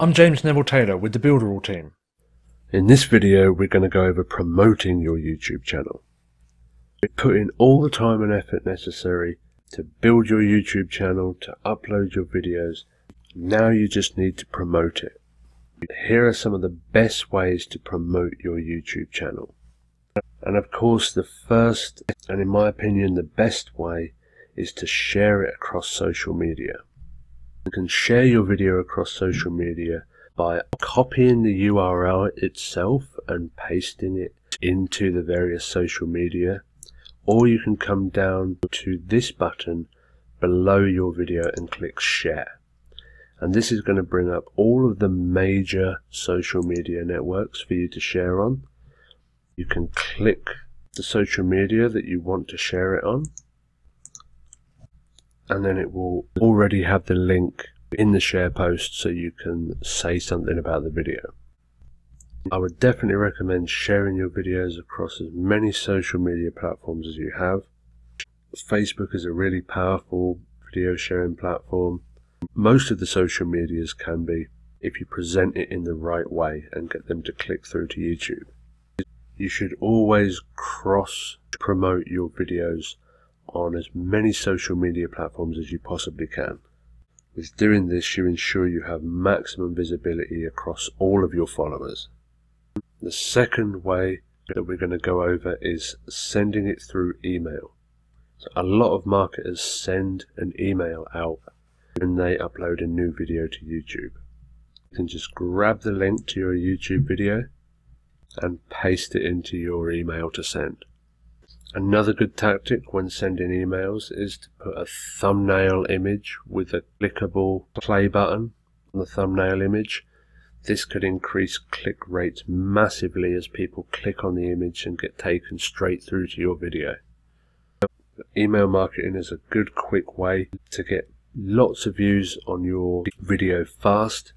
I'm James Neville Taylor with the Builderall team. In this video we're going to go over promoting your YouTube channel. Put in all the time and effort necessary to build your YouTube channel, to upload your videos. Now you just need to promote it. Here are some of the best ways to promote your YouTube channel. And of course the first, and in my opinion the best way, is to share it across social media. You can share your video across social media by copying the URL itself and pasting it into the various social media or you can come down to this button below your video and click share. And this is going to bring up all of the major social media networks for you to share on. You can click the social media that you want to share it on and then it will already have the link in the share post so you can say something about the video. I would definitely recommend sharing your videos across as many social media platforms as you have. Facebook is a really powerful video sharing platform. Most of the social medias can be if you present it in the right way and get them to click through to YouTube. You should always cross promote your videos on as many social media platforms as you possibly can. With doing this, you ensure you have maximum visibility across all of your followers. The second way that we're going to go over is sending it through email. So a lot of marketers send an email out when they upload a new video to YouTube. You can just grab the link to your YouTube video and paste it into your email to send. Another good tactic when sending emails is to put a thumbnail image with a clickable play button on the thumbnail image. This could increase click rates massively as people click on the image and get taken straight through to your video. Email marketing is a good quick way to get lots of views on your video fast.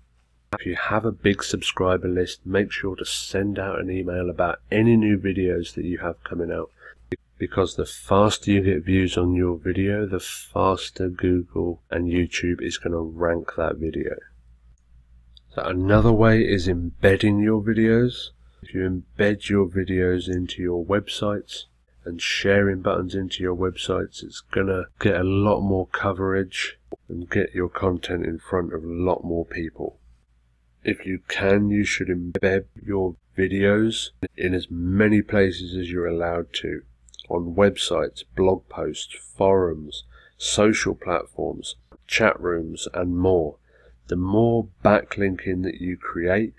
If you have a big subscriber list, make sure to send out an email about any new videos that you have coming out because the faster you get views on your video, the faster Google and YouTube is going to rank that video. So another way is embedding your videos. If you embed your videos into your websites and sharing buttons into your websites, it's going to get a lot more coverage and get your content in front of a lot more people. If you can, you should embed your videos in as many places as you're allowed to on websites, blog posts, forums, social platforms, chat rooms, and more. The more backlinking that you create,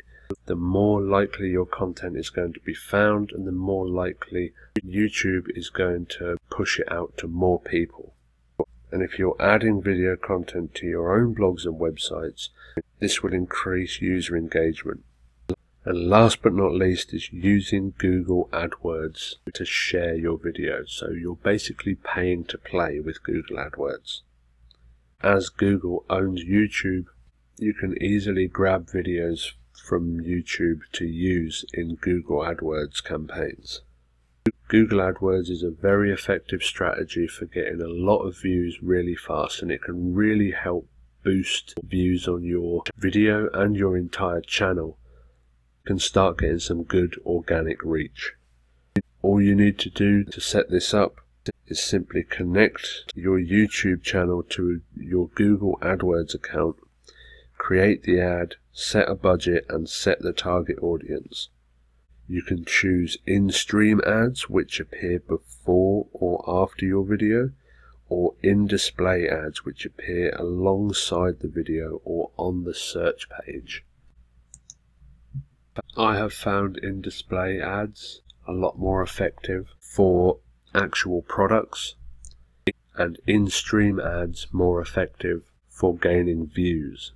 the more likely your content is going to be found, and the more likely YouTube is going to push it out to more people. And if you're adding video content to your own blogs and websites, this will increase user engagement. And last but not least is using Google AdWords to share your videos. So you're basically paying to play with Google AdWords. As Google owns YouTube, you can easily grab videos from YouTube to use in Google AdWords campaigns. Google AdWords is a very effective strategy for getting a lot of views really fast and it can really help boost views on your video and your entire channel can start getting some good organic reach. All you need to do to set this up is simply connect your YouTube channel to your Google AdWords account, create the ad, set a budget and set the target audience. You can choose in-stream ads which appear before or after your video or in-display ads which appear alongside the video or on the search page. I have found in display ads a lot more effective for actual products and in stream ads more effective for gaining views.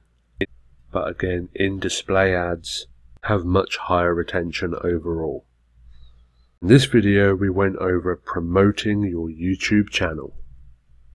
But again, in display ads have much higher retention overall. In this video we went over promoting your YouTube channel.